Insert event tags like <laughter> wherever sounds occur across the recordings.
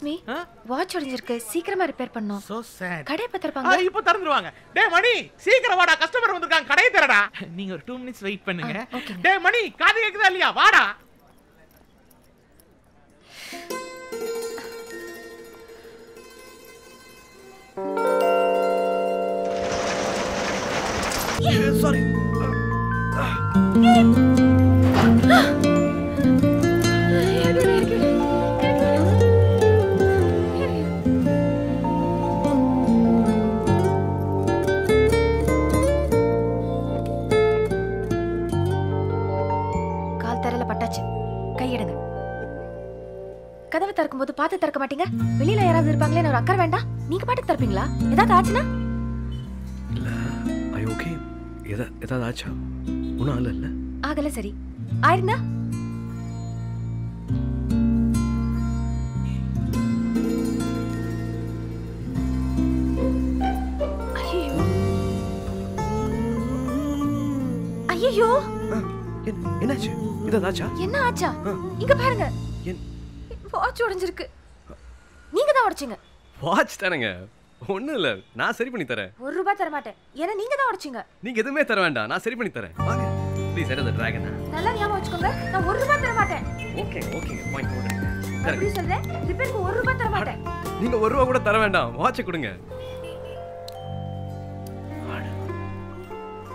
Excuse me watch உடைஞ்சிருக்கு. சீக்கிரமா repair பண்ணோம். So sad கடை திறப்பாங்க இப்போ திறந்துருவாங்க. டேய் மணி சீக்கிரம் வாடா. கஸ்டமர் வந்திருக்காங்க. கடையை திறடா நீங்க ஒரு டூ மினிட்ஸ் வெயிட் பண்ணுங்க. டேய் மணி காது கேக்குதா இல்லையா? வாடா. சாரி பார்த்து திறக்க மாட்டீங்க? வெளியில யாராவது இருப்பாங்களே ஒரு அக்கறை வேண்டாம். நீங்க பாட்டு திறப்பீங்களா? ஏதாவது ஆச்சுன்னா? இல்லை ஐ ஓகே ஏதாவது ஆச்சா? ஒன்றும் ஆகல இல்லை? ஆகல சரி. ஆயிருந்தா. ஐயையோ. என்னாச்சு? ஆச்சா? என்ன ஆச்சா? இங்க பாருங்க. வாட்ச் உடைஞ்சிருக்கு. நீங்க தான் உடைச்சீங்க. வாட்ச் தானேங்க. ஒன்றும் இல்லை. நான் சரி பண்ணி தரேன். ஒரு ரூபாய் தர மாட்டேன் ஏன்னா நீங்க தான் உடைச்சீங்க. நீங்கள் எதுவுமே தர வேண்டாம். நான் சரி பண்ணி தரேன். வாங்க. ப்ளீஸ் என்ன ட்ராகனா நல்லா ஞாபகம் வச்சுக்கோங்க. நான் ஒரு ரூபாய் தர மாட்டேன் ஓகே ஓகேங்க பாயிண்ட் போடுறேன் எப்படி சொல்றேன்? ரிப்பேருக்கு ஒரு ரூபாய் தர மாட்டேன் நீங்கள் ஒரு ரூபா கூட தர வேண்டாம். வாட்சை கொடுங்க.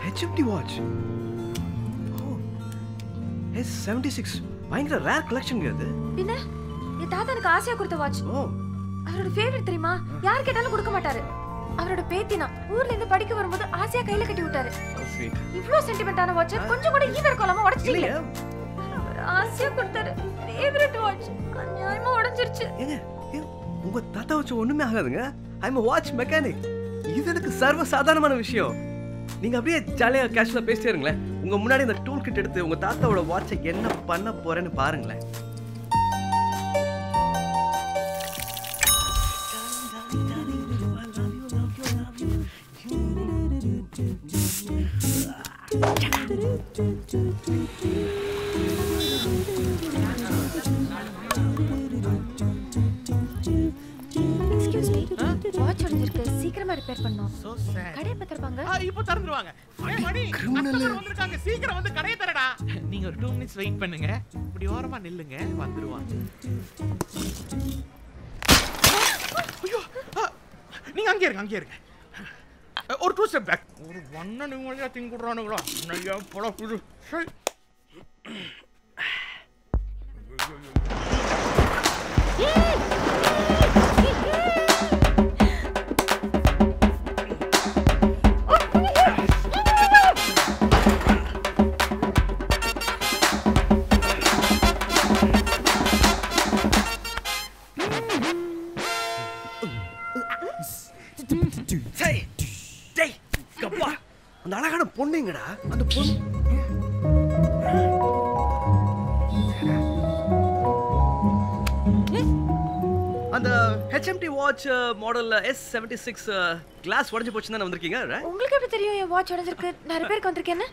HMT watch S seventy six பயங்கர ரேர் கலெக்ஷனுங்க அது. பின்ன? என் தாத்தா எனக்கு ஆசையா கொடுத்த வாட்ச் அவரோட ஃபேவரட் தெரியுமா? யார் கேட்டாலும் கொடுக்க மாட்டாரு. அவரோட பேத்தினா ஊர்ல இருந்து படிக்க வரும்போது ஆசையா கையில கட்டி விட்டாரு. இவ்ளோ சென்டிமெண்டான வாட்ச் கொஞ்சம் கூட ஈவ இருக்கலாமா உடைச்சிட்டீங்க. ஆசையா கொடுத்தாரு. ஃபேவரட் வாட்ச் அநியாயமா உடைஞ்சிருச்சு. உங்க தாத்தா வச்சு ஒண்ணுமே ஆகாதுங்க. ஐ எம் வாட்ச் மெக்கானிக் இது எனக்கு சர்வ சாதாரணமான விஷயம். நீங்க அப்படியே ஜாலியா கேஷுவலா பேசிட்டே இருங்களேன். உங்க முன்னாடி இந்த டூல் கிட் எடுத்து உங்க தாத்தாவோட வாட்சை என்ன பண்ண போறேன்னு பாருங்களேன். எக்ஸ்கியூஸ் மீ வாட்ச் உடைஞ்சிருக்கு சீக்கிரமா ரிப்பேர் பண்ணோம் இப்போ திறந்துருவாங்க. மணி கஸ்டமர் வந்திருக்காங்க. சீக்கிரம் வந்து கடையை திறடா. நீங்க ஒரு டூ மினிட்ஸ் வெயிட் பண்ணுங்க. இப்படி ஓரமா நில்லுங்க. வந்துருவாங்க. ஐயோ நீங்க அங்கே இருங்க அங்கே இருங்க. ஒரு டூ ஸ்டெப் பேக் ஒரு வண்ண நிம்மதியா திங்குடுறானுங்களா நையா பழக்குது? சரி சரி. பொண்ணுங்கடா அந்த பொண்ணு. அந்த ஹெச்எம்டி வாட்ச் மாடல்ல எஸ் செவன்டி சிக்ஸ் கிளாஸ் உடஞ்சு போச்சுன்னு தானே வந்திருக்கீங்க? உங்களுக்கு எப்படி தெரியும் என் வாட்ச் உடைஞ்சிருக்கு? நான் ரிப்பேருக்கு வந்திருக்கேன்னு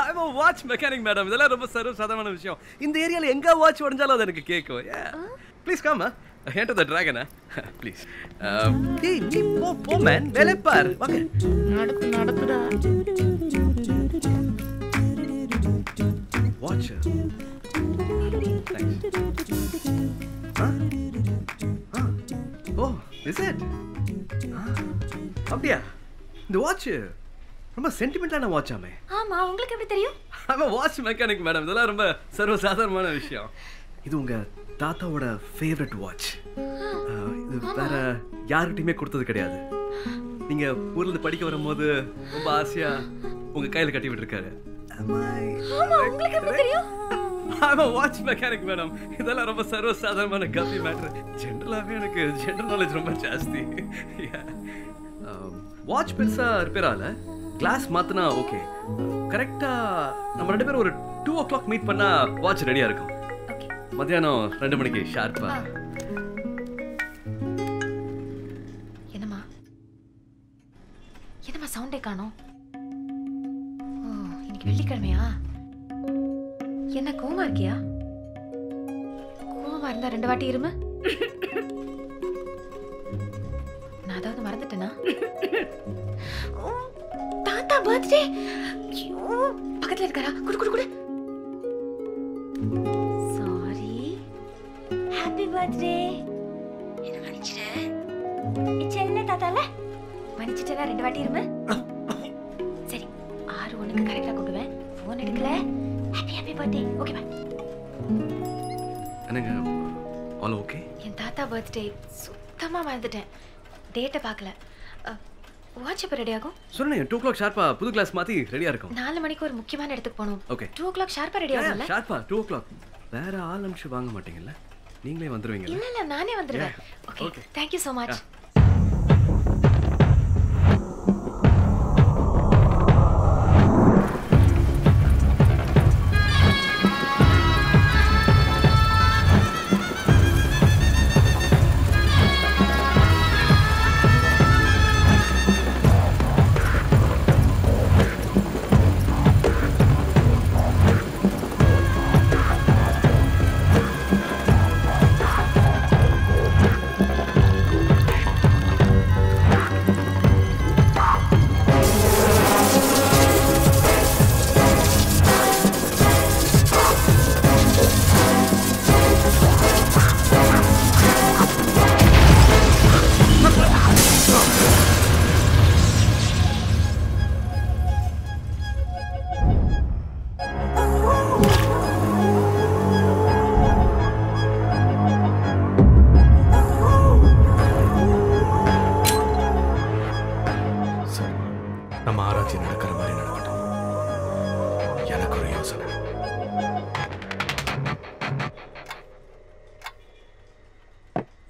a watch mechanic மேடம் இதெல்லாம் ரொம்ப சர்வ சாதாரண விஷயம். இந்த ஏரியால எங்க வாட்ச் உடஞ்சாலும் அது எனக்கு கேட்கும் please come hand the dragon please டேய் நீ போ போ மேன் வேலை பார் வாங்க நடத்து நடத்துடா வாட்ச் ஓ இஸ் இட் அப்படியா இந்த வாட்ச் ரொம்ப சென்டிமெண்டான வாட்ச் ஆமே. ஆமா உங்களுக்கு எப்படி தெரியும்? I'm a watch mechanic madam இதெல்லாம் ரொம்ப சர்வ சாதாரணமான விஷயம். இது உங்க தாத்தாவோட ஃபேவரட் வாட்ச் இது வேற யார்கிட்டயுமே கொடுத்தது கிடையாது. நீங்க ஊர்ல இருந்து படிக்க வரும்போது ரொம்ப ஆசையா உங்க கையில கட்டி விட்டுருக்காரு. ஆமா வாட்ச் மெக்கானிக் மேடம் இதெல்லாம் ரொம்ப சர்வ சாதாரணமான கம்மி மேட்ரு ஜென்ரலாகவே எனக்கு ஜென்ரல் நாலேஜ் ரொம்ப ஜாஸ்தி. வாட்ச் பெருசா ரிப்பேர் ஆகல. கிளாஸ் மாத்தினா ஓகே கரெக்டா நம்ம ரெண்டு பேரும் ஒரு டூ ஓ கிளாக் மீட் பண்ணா வாட்ச் ரெடியா இருக்கும். மத்தியானம் ரெண்டு மணிக்கு ஷார்ப்பா. என்னம்மா? என்னம்மா சவுண்டே காணோம்? ஓ இன்னைக்கு வெள்ளிக்கிழமையா? என்ன கோமா இருக்கியா? கோமா இருந்தா ரெண்டு வாட்டி இரும? நான் அதாவது மறந்துட்டேனா? தாத்தா பர்த்டே பக்கத்துல இருக்காரா? குடு குடு குடு. இருமே சரி ஆறு ஒண்ணுக்கு கரெக்டா கூப்பிடுவேன். ஃபோன் எடுக்கல. Happy happy birthday okay bye என்னங்க ஆல் ஓகே என் தாத்தா பர்த்டே சுத்தமா மறந்துட்டேன். டேட்டை பார்க்கல. வாட்ச் எப்போ ரெடி ஆகும்? சொன்னேன் டூ கிளாக் ஷார்ப்பா புது கிளாஸ் மாற்றி ரெடியாக இருக்கும். நாலு மணிக்கு ஒரு முக்கியமான இடத்துக்கு போகணும். Okay. டூ கிளாக் ஷார்ப்பாக ரெடி ஆகும்ல? ஷார்ப்பா டூ கிளாக் வேற ஆள் அனுப்பிச்சு வாங்க மாட்டீங்கல்ல? நீங்களே வந்துடுவீங்கல்ல இல்ல இல்ல நானே வந்துடுவேன் Yeah. Okay. Thank you so much ஆராய்ச்சி நடக்கிற மாதிரி நடக்கட்டும். எனக்கு ஒரு யோசனை.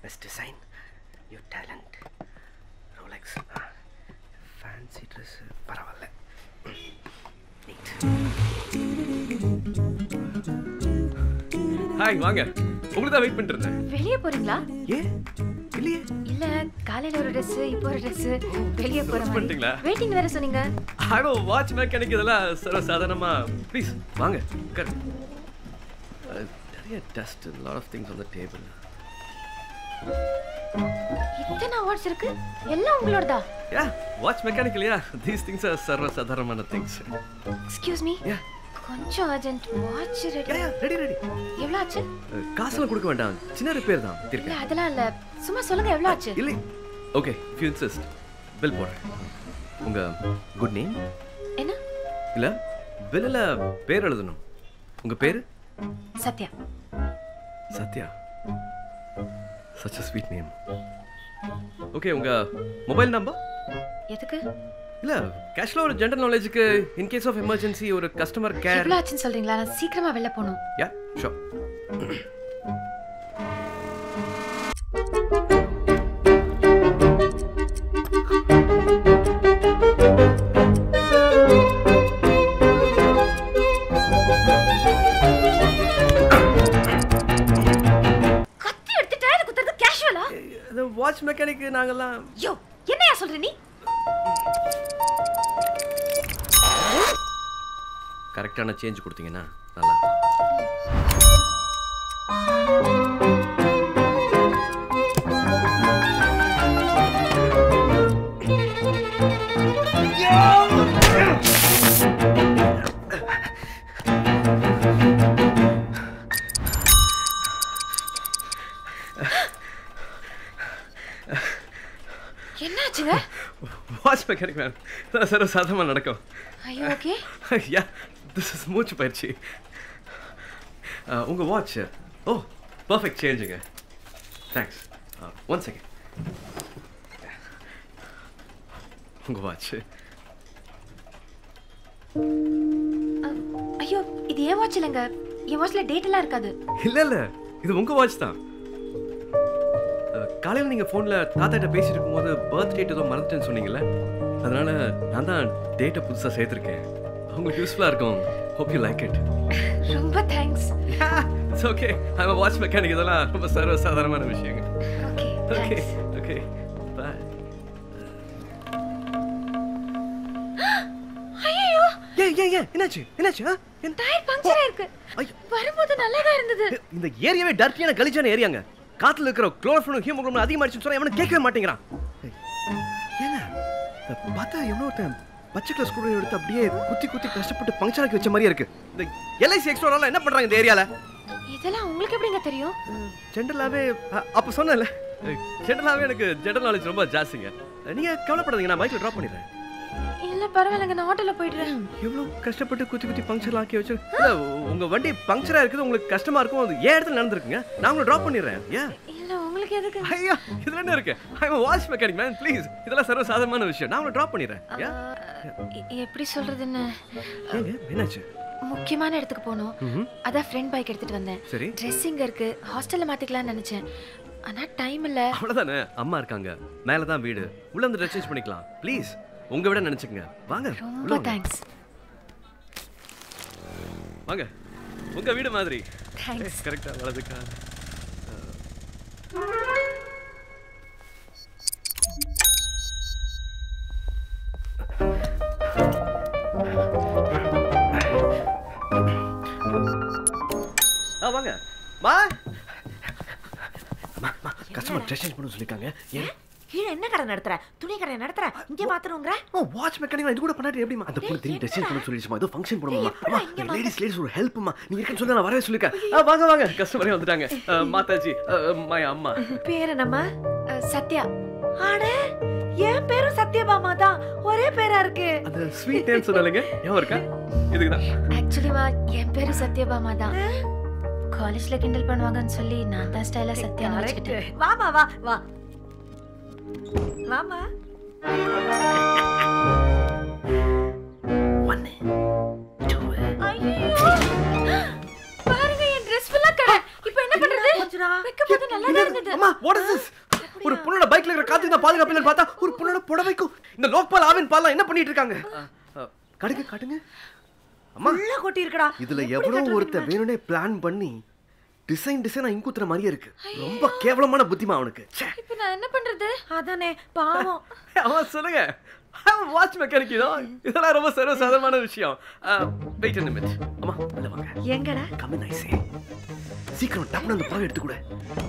Best design you talent Rolex fancy dress பரவாயில்ல. ஹாய் வாங்க. உங்களுக்கு தான் வெயிட் பண்ணிட்டு இருந்தேன். வெளியே போறீங்களா? ஏன்? இல்ல காலையில ஒரு Dress இப்போ ஒரு Dress வெளியே போற மாதிரி? வெயிட்டிங் வேற சொன்னீங்க. ஆடோ வாட்ச் மெக்கானிக் இதெல்லாம் சர்வ சாதாரணமா ப்ளீஸ் வாங்க Uh, நிறைய dust lot of things on the table இத்தனை அவார்ட்ஸ் இருக்கு? எல்லாம் உங்களோடதா? யா வாட்ச் மெக்கானிக் இல்லையா? தீஸ் திங்ஸ் ஆர் சர்வ சாதாரணமான திங்ஸ் எக்ஸ்கியூஸ் மீ யா கொஞ்சம் urgent watch ready ready ready எவ்வளவு ஆச்சு? காசுலாம் கொடுக்க வேண்டாம். சின்ன ரிப்பேர் தான் இருக்கேன் அதெல்லாம் இல்ல. சும்மா சொல்லுங்க எவ்வளவு ஆச்சு? இல்லை. Okay if you insist. Bill போடுறேன். உங்க குட் நேம் என்ன? இல்ல பில்லில் பேர் எழுதணும். உங்க பேரு? Sathya. Sathya. Such a sweet name okay உங்க மொபைல் நம்பர் எதுக்கு? இல்ல கேஷ்ல ஒரு ஜென்ரல் நாலேஜுக்கு இன் கேஸ் ஆஃப் எமர்ஜென்சி ஒரு கஸ்டமர் கேர் எவ்வளவு ஆச்சுன்னு சொல்றீங்களா? நான் சீக்கிரமா வெளில போகணும். யா ஷோ வாட்ச் மெக்கானிக் நாங்கெல்லாம் கரெக்டான சேஞ்ச் கொடுத்தீங்கன்னா நல்லா. என்னாச்சுங்க? Watch mechanic ma'am. சார் சாதாரணமாக நடக்கும். ஐயோ ஓகே யா திஸ் இஸ் மூச்சு பயிற்சி Uh, உங்க வாட்ச் ஓ பர்ஃபெக்ட் சேஞ்சுங்க தேங்க்ஸ் ஒன் செகண்ட் உங்க வாட்ச் ஐயோ இது ஏன் வாட்ச் இல்லைங்க என் வாட்ச்ல டேட் எல்லாம் இருக்காது இல்ல இல்ல இது உங்க வாட்ச் தான் காலையில நீங்க போன்ல தாத்தா கிட்ட பேசிட்டு இருக்கும்போது பர்த் டேட் ஏதோ மறந்துட்டேன்னு சொன்னீங்கல்ல அதனால நான் தான் டேட்டை புதுசா சேர்த்திருக்கேன். உங்களுக்கு யூஸ்ஃபுல்லா இருக்கும். ஹோப் யூ லைக் இட் ரொம்ப thanks it's okay I watch mechanic இதெல்லாம் ரொம்ப சர்வ சாதாரணமான விஷயங்க ஓகே ஓகே ஓகே பாய் ஐயோ ஏய் ஏய் ஏய் என்னாச்சு? என்னாச்சு? ஆ? என்ன? டயர் பஞ்சர் ஆயிருக்கு ஐயோ. வரும்போது நல்லதா இருந்தது. இந்த ஏரியாவே டர்ட்டியான கலிச்சான ஏரியாங்க. காத்துல இருக்கிற குளோரோஃபிலும் ஹீமோகுளோபின் அதிகமாகிடுச்சுன்னு சொன்னா எவனும் கேட்கவே மாட்டேங்கிறான். ஏங்க பார்த்தா எவனோ ஒருத்தன் பச்சை கலர் ஸ்கூட்டர் எடுத்து அப்படியே குத்தி குத்தி கஷ்டப்பட்டு பங்க்சர் ஆக்கி வச்ச மாதிரியே இருக்கு. இந்த எல்ஐசி எக்ஸ்ட்ரா என்ன பண்றாங்க இந்த ஏரியால இதெல்லாம் உங்களுக்கு எப்படிங்க தெரியும்? ஜென்ரலாகவே அப்போ சொன்னேன்ல. ஜென்ரலாகவே எனக்கு ஜென்ரல் நாலேஜ் ரொம்ப ஜாஸ்திங்க. நீங்க கவலைப்படாதீங்க நான் பைக்கில் ட்ராப் பண்ணிடுறேன். இல்ல பரவாயில்லைங்க நான் ஆட்டோல போயிடுறேன். எவ்வளோ கஷ்டப்பட்டு குத்தி குத்தி பங்க்சர் ஆக்கி வச்சு உங்க வண்டி பங்க்சரா இருக்குது உங்களுக்கு கஷ்டமா இருக்கும் அது ஏன் இடத்துல நடந்திருக்குங்க? நான் உங்களை ட்ராப் பண்ணிடுறேன். ஏன்? உங்களுக்கு எதுக்கு? ஐயா இதுல என்ன இருக்கு? I watch mechanic man please இதெல்லாம் சர்வ சாதாரணமான விஷயம். நான் உங்களை ட்ராப் எ- எப்படி சொல்றதுன்னு? ஏங்க என்னாச்சு? முக்கியமான இடத்துக்கு ம்ஹும். அதான் ஃப்ரெண்ட் பைக் எடுத்துட்டு வந்தேன். சரி. ட்ரெஸ் இங்க இருக்கு ஹாஸ்டல்ல மாத்திக்கலாம்னு நினைச்சேன். ஆனா டைம் இல்ல. அவ்வளவுதானே? அம்மா இருக்காங்க. மேல தான் வீடு. உள்ள வந்து ட்ரெஸ் சேஞ்ச் பண்ணிக்கலாம். ப்ளீஸ் உங்க விட நினைச்சுக்கங்க. வாங்க. ரொம்ப. தேங்க்ஸ் வாங்க. உங்க வீடு மாதிரி. தேங்க்ஸ் கரெக்டா வலதுக்கா? வாங்க. மா. கஸ்டமர் ட்ரெஸ் சேஞ்ச் பண்ண சொல்லிருக்காங்க. ஏன்? கீழே என்ன கடை நடத்துற? துணி கடை நடத்துற? இங்க மாத்தணுங்கிற ஓ வாட்ச் மெக்கானிக் இது கூட பண்ணாட்டி எப்படிமா அந்த பொண்ணு தெரியும் ட்ரெஸ் சேஞ்ச் பண்ண சொல்லிடுச்சுமா? ஏதோ ஃபங்க்ஷன் போடுமா லேடிஸ் லேடிஸ் ஒரு ஹெல்ப்மா நீ இருக்கேன்னு சொல்லி நான் வரவே சொல்லிருக்கேன். வாங்க வாங்க. கஸ்டமரே வந்துட்டாங்க. மாதாஜி மை அம்மா. பேர் என்னம்மா? சத்யா. ஆட என் பேரும் சத்யபாமா தான். ஒரே பேரா இருக்கு. அந்த ஸ்வீட் நேம் சொன்னாலுங்க ஞாபகம் இருக்கா? இதுக்கு தான் ஆக்சுவலிமா என் பேரு சத்யபாமா தான். காலேஜ்ல கிண்டல் பண்ணுவாங்கன்னு சொல்லி நான் தான் ஸ்டைலா சத்யான்னு வச்சுக்கிட்டேன். வாமா வா வா வாமா ஒன்னு டூ பாருங்க என் ட்ரெஸ் ஃபுல்லா கடை. இப்போ என்ன பண்றது? போச்சுடா. வைக்கும்போது நல்லா தான் இருந்தது. அம்மா வாட் இஸ் திஸ் ஒரு பொண்ணோட பைக்ல இருக்கிற காத்து பாதுகாப்பு இல்லைன்னு பார்த்தா ஒரு பொண்ணோட புடவைக்கும் இந்த லோக்பால் ஆவின் பால்லாம் என்ன பண்ணிட்டு இருக்காங்க? ஆ, காட்டுங்க உள்ள கொட்டி இருக்கடா இதுல எவ்வளோ ஒருத்தன் வேணும்னே பிளான் பண்ணி டிசைன் டிசைனா இங்குத்துற மாதிரியே இருக்கு. ரொம்ப கேவலமான புத்திமா அவனுக்கு. இப்போ நான் என்ன பண்றது? அதானே பாவம். <laughs> அவன் சொல்லுங்க. வாட்ச் மெக்கானிக் தான் இதெல்லாம் ரொம்ப சர்வசாதாரணமான விஷயம். வெயிட் அண்ட் மினிட் அம்மா உள்ள வாங்க. எங்கடா? கம்மி நைஸே சீக்கிரம் டப்புனு அந்த புடவை எடுத்து கூட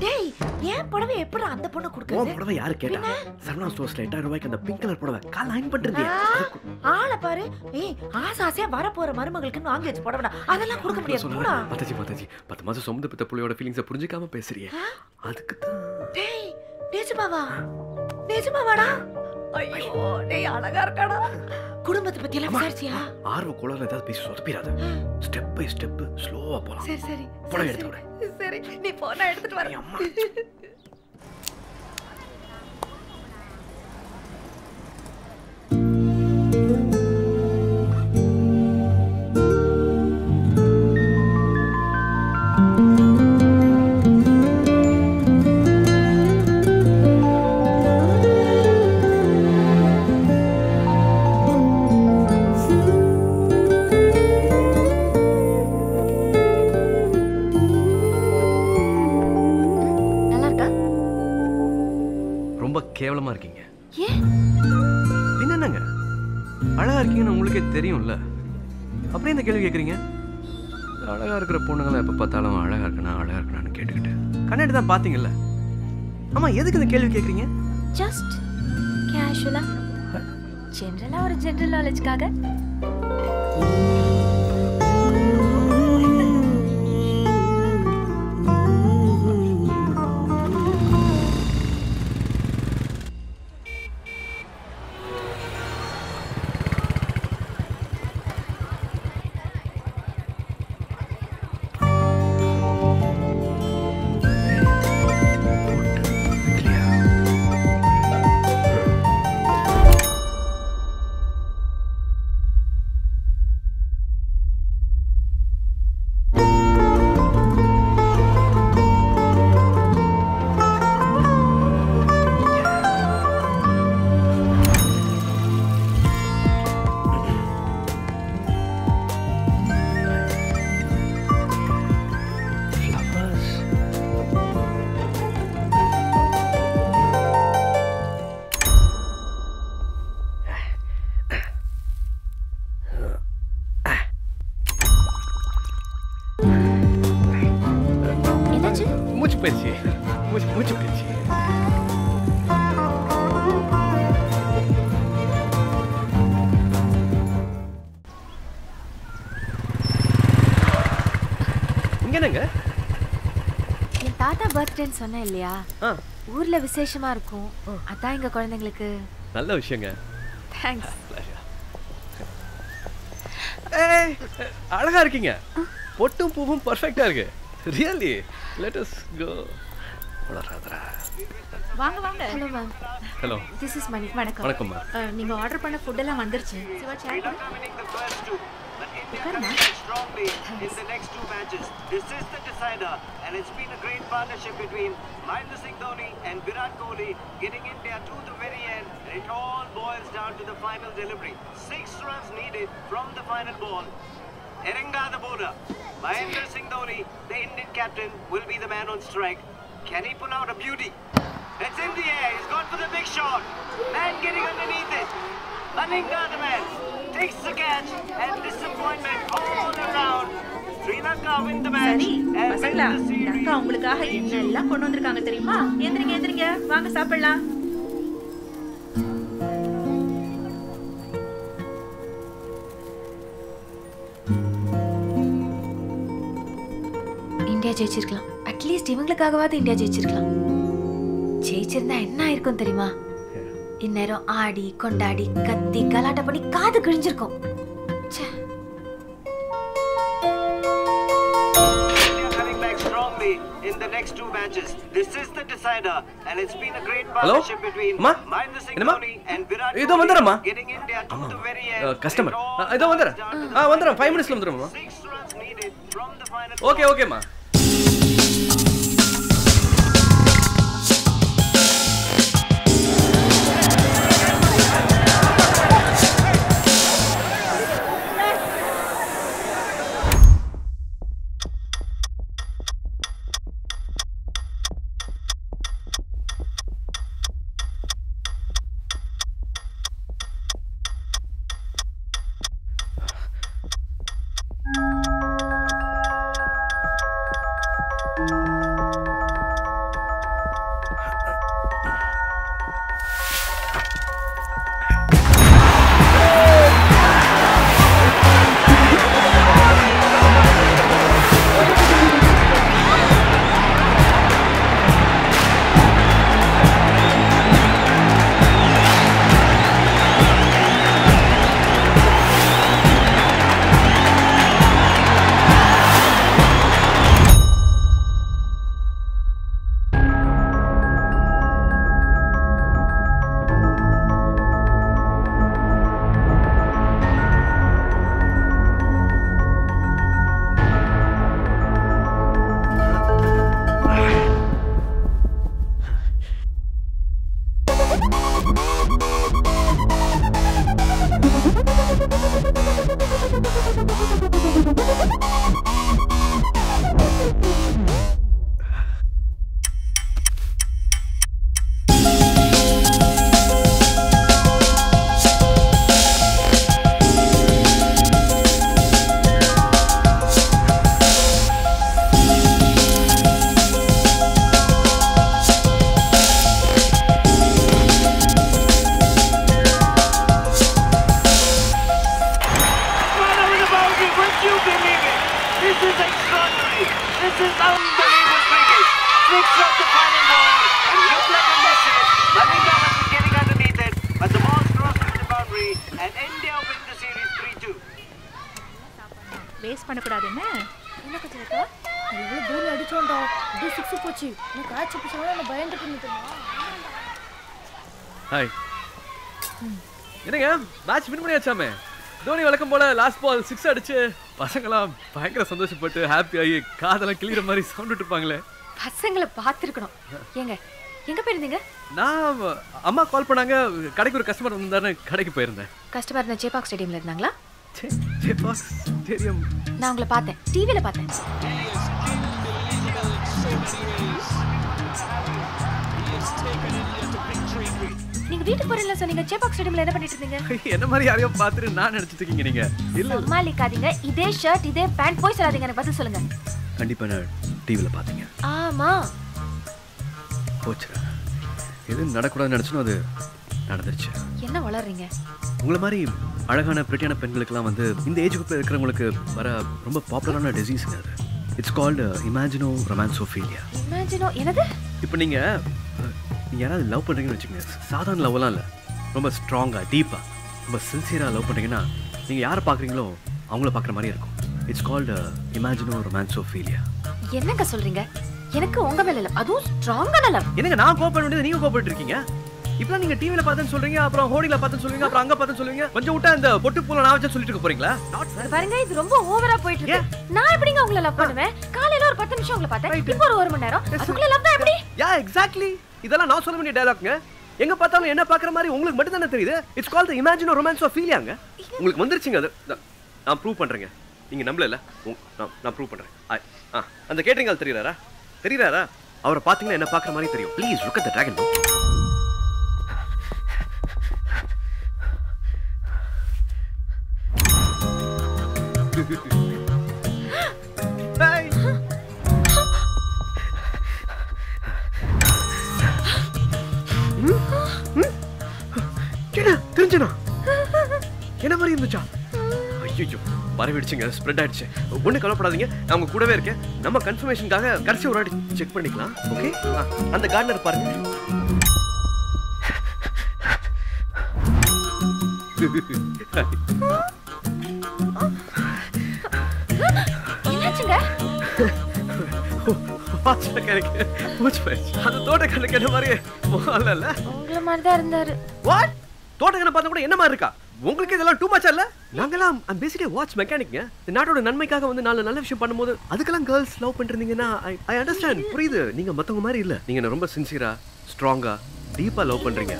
டேய் ஏன் புடவை எப்படி அந்த பொண்ணு கொடுக்குறது? புடவை யாரு கேட்டா? சரவணா ஸ்டோர்ஸ்ல எட்டாயிரம் ரூபாய்க்கு அந்த பிங்க் கலர் புடவை. கால் லைன் பண்றது ஆளை பாரு. ஏய் ஆசை ஆசையா வர போற மருமகளுக்கு வாங்கி வச்சு புடவைடா. அதெல்லாம் கொடுக்க முடியாது. மாதாஜி மாதாஜி பத்து மாசம் சொந்த பெத்த புள்ளையோட ஃபீலிங்ஸை புரிஞ்சுக்காம பேசுறியே. அதுக்கு தான். டேய் நிஜமாவா நிஜமாவாடா ஐயோ டேய் அழகா இருக்காடா. குடும்பத்தை பத்தி எல்லாம் விசாரிச்சியா? ஆர்வ குளர்ல ஏதாவது பேசி சொதப்பிடாத. ஸ்டெப் பை ஸ்டெப் ஸ்லோவா போலாம். சரி சரி. சரி, எடுத்து சரி. சரி நீ போனா எடுத்துட்டு வரேன் அம்மா. இருக்கிற பொண்ணுங்களை எப்போ பார்த்தாலும் அழகா இருக்கணும் அழகா இருக்கணும்னு கேட்டுக்கிட்டு. கண்ணாடி தான் பார்த்தீங்கல்ல? ஆமா எதுக்கு இந்த கேள்வி கேட்குறீங்க ஜஸ்ட் கேஷுவலா ஜென்ரலா ஒரு ஜென்ரல் நாலேஜ்க்காக பர்த்டேன்னு சொன்னேன் இல்லையா? ஊர்ல விசேஷமா இருக்கும். அதான் எங்க குழந்தைங்களுக்கு. நல்ல விஷயங்க. தேங்க்ஸ் அழகா இருக்கீங்க. பொட்டும் பூவும் பர்ஃபெக்ட்டா இருக்கு. ரியலி லெட் அஸ் கோ வாங்க வாங்க. Hello ma'am hello this is Mani வணக்கம். வணக்கம்மா அஹ், நீங்க ஆர்டர் பண்ண ஃபுட் எல்லாம் வந்துருச்சு. சிவா சேர் They are coming in strongly in the next two matches. This is the decider, and it's been a great partnership between Mahendra Singh Dhoni and Virat Kohli, getting India to the very end, and it all boils down to the final delivery. Six runs needed from the final ball. Eringa the bowler. Mahendra Singh Dhoni, the Indian captain, will be the man on strike. Can he pull out a beauty? It's in the air. He's gone for the big shot. Man getting underneath it. Maninga the man takes the catch and disappointment all around. Sri Lanka win the match. சரி and பசங்களா இந்த. அக்கா உங்களுக்காக என்னெல்லாம் கொண்டு வந்திருக்காங்க தெரியுமா? எந்திரிங்க எந்திரிங்க. வாங்க சாப்பிடலாம். இந்தியா ஜெயிச்சிருக்கலாம். அட்லீஸ்ட் இவங்களுக்காகவாவது இந்தியா ஜெயிச்சிருக்கலாம். ஜெயிச்சிருந்தா என்ன ஆயிருக்கும் தெரியுமா? இந்நேரம் ஆடி கொண்டாடி கத்தி கலாட்டா பண்ணி காது கிழிஞ்சிருக்கும் in the next two matches. This is the decider, and it's been a great Hello? partnership between அம்மா? Mahendra Singh? Dhoni and Virat இதோ Kohli, வந்துடுறேம்மா. getting India to the very end. Customer இதோ to ஆ வந்துடுறேன் five மினிட்ஸ்ல வந்துடுறேம்மா Six runs needed from the final okay ball. ஓகேம்மா Six off the final ball, and looked like a miss it. Malinga was getting underneath it, but the ball's crossed over the boundary, and India win the series 3-2. Waste பண்ணக்கூடாதுன்னு? என்ன கொஞ்சம் இருக்கா எவ்வளவு தூரம் அடிச்சோண்டா அப்படியே six போச்சு. எனக்கு பிடிச்சவங்க நான் பயந்துட்டு இருந்துட்டேன் ஹாய் என்னங்க? Match win பண்ணியாச்சாமே? தோனி வழக்கம் போல லாஸ்ட் பால் சிக்ஸ் அடிச்சு பசங்களாம் பயங்கர சந்தோஷப்பட்டு ஹாப்பி ஆகி காதெல்லாம் கிளிகிற மாதிரி சவுண்ட் விட்டுருப்பாங்களே. பசங்களை பார்த்துருக்கணும். ஏங்க எங்க போயிருந்தீங்க? நான் அம்மா கால் பண்ணாங்க. கடைக்கு ஒரு கஸ்டமர் வந்திருந்தாருன்னு கடைக்கு போயிருந்தேன். கஸ்டமர் இருந்த ஜேபாக் ஸ்டேடியம்ல இருந்தாங்களா? ஸ்டேடியம் நான் உங்களை பார்த்தேன். டிவியில பார்த்தேன். நீங்க வீட்டுக்கு போறீங்களா சொன்னீங்க சேபாக் ஸ்டேடியம்ல என்ன பண்ணிட்டு இருந்தீங்க? என்ன மாதிரி யாரையோ பார்த்துட்டு நான் நினைச்சிட்டு இருக்கீங்க நீங்க? இல்ல இல்ல. சமாளிக்காதீங்க. இதே ஷர்ட் இதே பேண்ட் போய் சொல்லாதீங்க. எனக்கு பதில் சொல்லுங்க. கண்டிப்பா நான் டிவில பாத்தீங்க. ஆமா. போச்சு எது நடக்கூடாதுன்னு நினச்சனோ அது நடந்துருச்சு. என்ன வளர்றீங்க? உங்களை மாதிரி அழகான பிரிட்டியான பெண்களுக்கெல்லாம் வந்து இந்த ஏஜ் குரூப்பில் இருக்கிறவங்களுக்கு வர ரொம்ப பாப்புலரான டிசீஸுங்க அது? இட்ஸ் கால்டு இமேஜினோ ரொமான்சோஃபீலியா இமேஜினோ என்னது? இப்போ நீங்கள் யாராவது லவ் பண்ணுறீங்கன்னு வச்சுக்கோங்க. சாதாரண லவ்லாம் இல்லை. ரொம்ப ஸ்ட்ராங்காக டீப்பாக ரொம்ப சின்சியராக லவ் பண்ணுறீங்கன்னா நீங்கள் யாரை பார்க்குறீங்களோ அவங்கள பார்க்குற மாதிரி இருக்கும். இட்ஸ் கால்டு இமேஜினோ ரொமான்சோஃபீலியா என்னங்க சொல்றீங்க? எனக்கு உங்க மேல இல்ல அதுவும் ஸ்ட்ராங்கான லவ் என்னங்க நான் கோபப்பட வேண்டியது நீங்கள் கோபப்பட்டு இருக்கீங்க? இப்பலாம் நீங்க டிவில பார்த்தேன்னு சொல்றீங்க அப்புறம் ஹோடில பார்த்து சொல்லுவீங்க அப்புறம் அங்க பார்த்து சொல்லுவீங்க கொஞ்சம் விட்டா இந்த பொட்டு பூல நான் வச்சு சொல்லிட்டு போறீங்களா? பாருங்க இது ரொம்ப ஓவரா போயிட்டு இருக்கு. நான் எப்படிங்க உங்களை லவ் பண்ணுவேன்? காலையில ஒரு பத்து நிமிஷம் உங்களை பார்த்தேன். இப்போ ஒரு ஒரு மணி நேரம். அதுக்குள்ள லவ் தான் எப்படி? யா எக்ஸாக்ட்லி இதெல்லாம் நான் சொல்ல வேண்டிய டயலாக்ங்க எங்க பார்த்தாலும் என்ன பார்க்குற மாதிரி உங்களுக்கு மட்டும் தானே தெரியுது it's call the imagine romance of ஃபீலியாங்க உங்களுக்கு வந்துருச்சுங்க அது. நான்- ப்ரூவ் பண்றேங்க. நீங்க நம்பல நான் ப்ரூவ் பண்றேன். ஆ, அந்த கேட்டரிங் ஆள் தெரியுறாரா? தெரியுறாரா? அவரை பார்த்தீங்கன்னா என்ன பார்க்குற மாதிரி தெரியும். Please look at the dragon! என்ன? தெரிஞ்சனா? என்ன மாதிரி இருந்துச்சா? ஐயோ பரவிடுச்சுங்க ஸ்ப்ரெட் ஆயிடுச்சு. ஒண்ணு கவலைப்படாதீங்க உங்க கூடவே இருக்கேன். நம்ம கன்ஃபர்மேஷனுக்காக கடைசி ஒரு வாட்டி செக் பண்ணிக்கலாம். ஓகே அந்த கார்டனர் பாருங்க. தோட்டக்காரனுக்கு என்ன மாதிரி பார்த்தா கூட என்ன மாதிரி இருக்கா? உங்களுக்கு இதெல்லாம் டூ மச்சா இல்ல? நாங்கெல்லாம் ஐம் பேசிக்கலி வாட்ச் மெக்கானிக்ங்க இந்த நாட்டோட நன்மைக்காக வந்து நாலு நல்ல விஷயம் பண்ணும்போது அதுக்கெல்லாம் கேர்ள்ஸ் லவ் பண்ணிருந்தீங்கன்னா ஐ அண்டர்ஸ்டாண்ட் புரியுது. நீங்க மத்தவங்க மாதிரி இல்ல. நீங்க ரொம்ப சின்சியரா ஸ்ட்ராங்கா டீப்பா லவ் பண்றீங்க.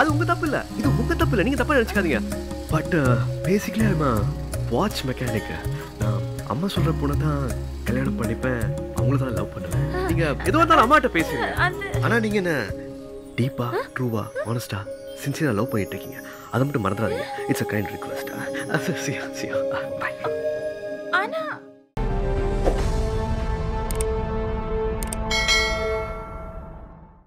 அது உங்க தப்பு இல்ல. இது உங்க தப்பு இல்ல. நீங்க தப்பா நினைச்சுக்காதீங்க. But basically I'm watch mechanic நான் அம்மா சொல்ற பொண்ணை தான் கல்யாணம் பண்ணிப்பேன். அவங்கள தான் லவ் பண்ணுவேன். நீங்க எதுவாக இருந்தாலும் அம்மாட்ட பேசுங்க. ஆனா நீங்க என்ன டீப்பா ட்ரூவா ஆனஸ்டா சின்சியரா லவ் பண்ணிட்டு இருக்கீங்க. அதை மட்டும் மறந்துடாதீங்க. It's a kind request see ya see ya bye ஆனா